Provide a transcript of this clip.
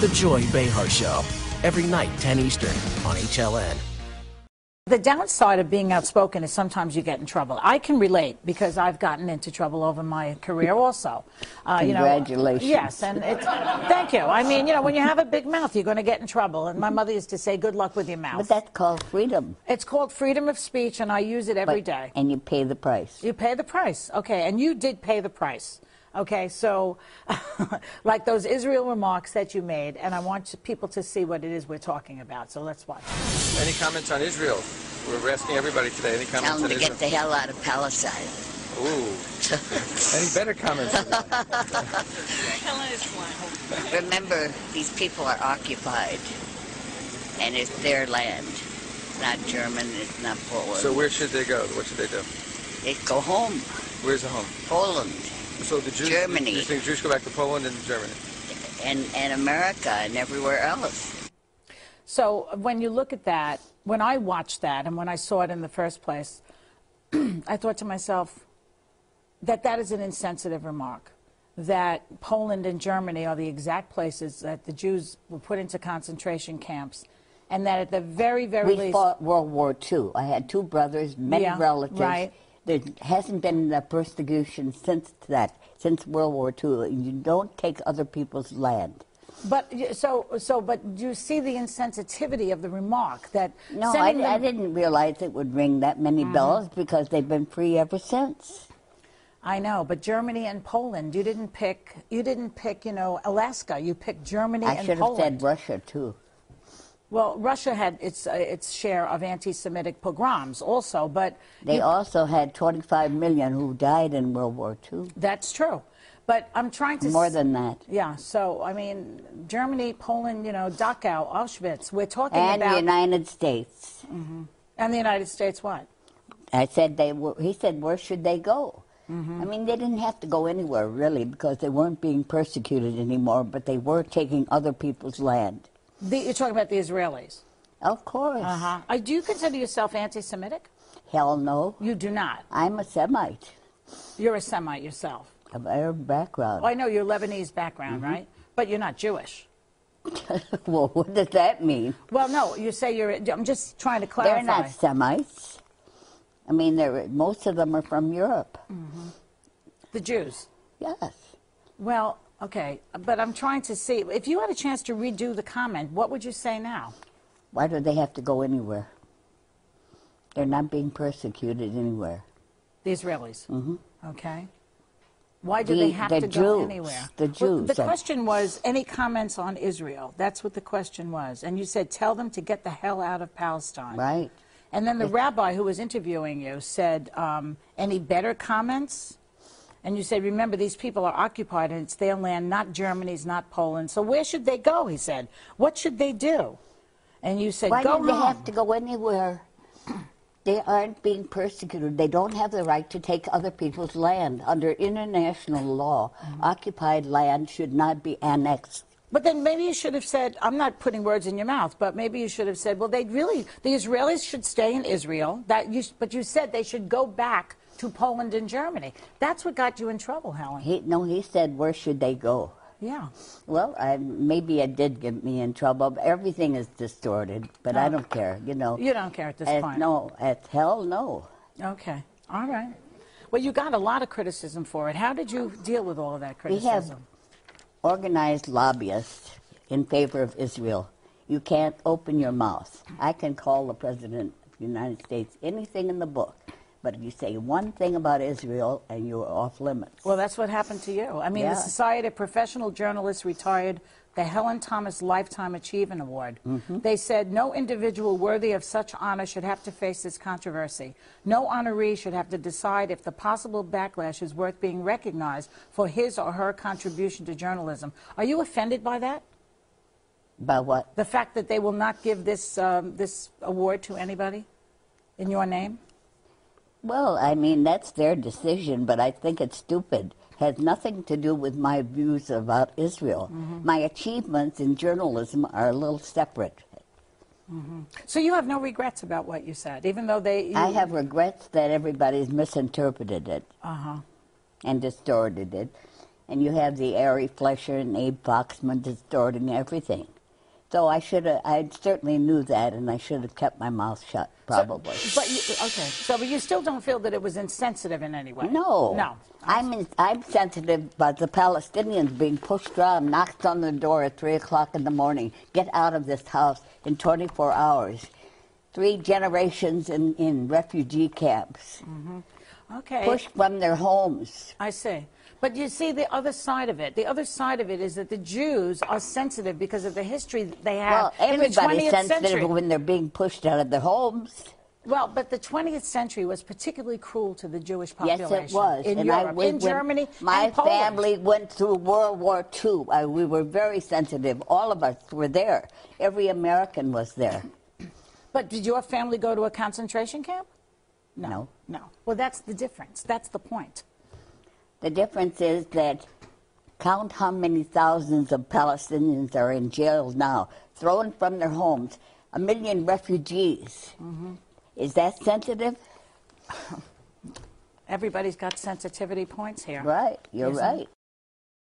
The Joy Behar Show, every night, 10 Eastern, on HLN. The downside of being outspoken is sometimes you get in trouble. I can relate because I've gotten into trouble over my career also. Uh, Congratulations. You know, yes, and it's, thank you. I mean, you know, when you have a big mouth, you're going to get in trouble. And my mother used to say, good luck with your mouth. But that's called freedom. It's called freedom of speech, and I use it every but, day. And you pay the price. You pay the price. Okay, and you did pay the price. Okay, so like those Israel remarks that you made, and I want people to see what it is we're talking about. So let's watch. Any comments on Israel? We're asking everybody today. Any comments Tell them on to Israel? get the hell out of Palestine. Ooh. Any better comments? Remember, these people are occupied, and it's their land. It's not German. It's not Poland. so where should they go? What should they do? they go home. Where's the home? Poland So the Jews. Germany. You think Jews go back to Poland and Germany? and and America and everywhere else. So when you look at that, when I watched that and when I saw it in the first place, I thought to myself that that is an insensitive remark. That Poland and Germany are the exact places that the Jews were put into concentration camps, and that at the very, very We least, fought World War II. I had two brothers, many Yeah, relatives. right. There hasn't been the persecution since that, since World War II. You don't take other people's land. but so so, but do you see the insensitivity of the remark that No, I, sending I didn't realize it would ring that many Mm-hmm. bells because they've been free ever since. I know, but Germany and Poland, you didn't pick. You didn't pick, you know, Alaska. You picked Germany I and Poland. I should have said Russia too. Well, Russia had its uh, its share of anti-Semitic pogroms also, but They you- also had 25 million who died in World War II. that's true. But I'm trying to More than that. Yeah. So I mean, Germany, Poland, you know, Dachau, Auschwitz. We're talking And the about United States. and the United States. What? I said they were, he said, where should they go? Mm-hmm. I mean, they didn't have to go anywhere really because they weren't being persecuted anymore, but they were taking other people's land. The, you're talking about the Israelis. Of course. Uh-huh. Uh, do you consider yourself anti-Semitic? Hell no. You do not. I'm a Semite You're a Semite yourself. of Arab background. Oh, I know you're Lebanese background, Mm-hmm. right? But you're not Jewish. well, what does that mean? Well, no, you say you're. I'm just trying to clarify. They're not Semites. I mean, they're, most of them are from Europe. the Jews. Yes. Well, okay, but I'm trying to see if you had a chance to redo the comment, what would you say now? Why do they have to go anywhere? They're not being persecuted anywhere. The Israelis. Mm-hmm. Okay. Why do The- they have the to go anywhere? The Jews. Well, Jews. the question was any comments on Israel. That's what the question was, and you said tell them to get the hell out of Palestine. Right. And then the rabbi who was interviewing you said, um, any better comments? And you said, remember, these people are occupied and it's their land, not Germany's, not Poland. So where should they go? He said. What should they do? And you said, Why go do they have to go anywhere? They aren't being persecuted. They don't have the right to take other people's land. Under international law, Mm-hmm. occupied land should not be annexed. But then maybe you should have said, I'm not putting words in your mouth, but maybe you should have said, well, they really, the Israelis should stay in Israel. That you, but you said they should go back to Poland and Germany. That's what got you in trouble, Helen. He, no, he said, where should they go? Yeah. Well, I, maybe it did get me in trouble. Everything is distorted, but I oh. don't care, you know. You don't care at this At- point. No, at hell no. Okay. All right. Well, you got a lot of criticism for it. How did you deal with all of that criticism? We have organized lobbyists in favor of Israel. You can't open your mouth. I can call the President of the United States anything in the book, but if you say one thing about Israel and you're off limits. Well, that's what happened to you. I mean, Yeah. the Society of Professional Journalists retired the Helen Thomas Lifetime Achievement Award. Mm-hmm. They said no individual worthy of such honor should have to face this controversy. No honoree should have to decide if the possible backlash is worth being recognized for his or her contribution to journalism. Are you offended by that? By what? The fact that they will not give this, um, this award to anybody in your name? Well, I mean, that's their decision, but I think it's stupid. Has nothing to do with my views about Israel. Mm-hmm. My achievements in journalism are a little separate. So you have no regrets about what you said, even though they. I have regrets that everybody's misinterpreted it Uh huh. and distorted it. and you have the Ari Fleischer and Abe Foxman distorting everything. So I should have, I certainly knew that, and I should have kept my mouth shut, probably. But you, okay, so but you still don't feel that it was insensitive in any way? no. No. I'm, in, I'm sensitive about the Palestinians being pushed around, knocked on the door at 3 o'clock in the morning. Get out of this house in 24 hours. Three generations in, in refugee camps, mm-hmm. Okay. pushed from their homes. I see. But you see the other side of it. The other side of it is that the Jews are sensitive because of the history that they Well, have the everybody's 20th sensitive century. when they're being pushed out of their homes. Well, but the 20th century was particularly cruel to the Jewish population. Yes, it was. In and Europe, I in Germany, My family went through World War II. I, we were very sensitive. All of us were there. Every American was there. But did your family go to a concentration camp? No. No. Well, that's the difference. That's the point. The difference is that count how many thousands of Palestinians are in jail now, thrown from their homes. A million refugees. Mm-hmm. Is that sensitive? Everybody's got sensitivity points here. Right. You're Isn't- right.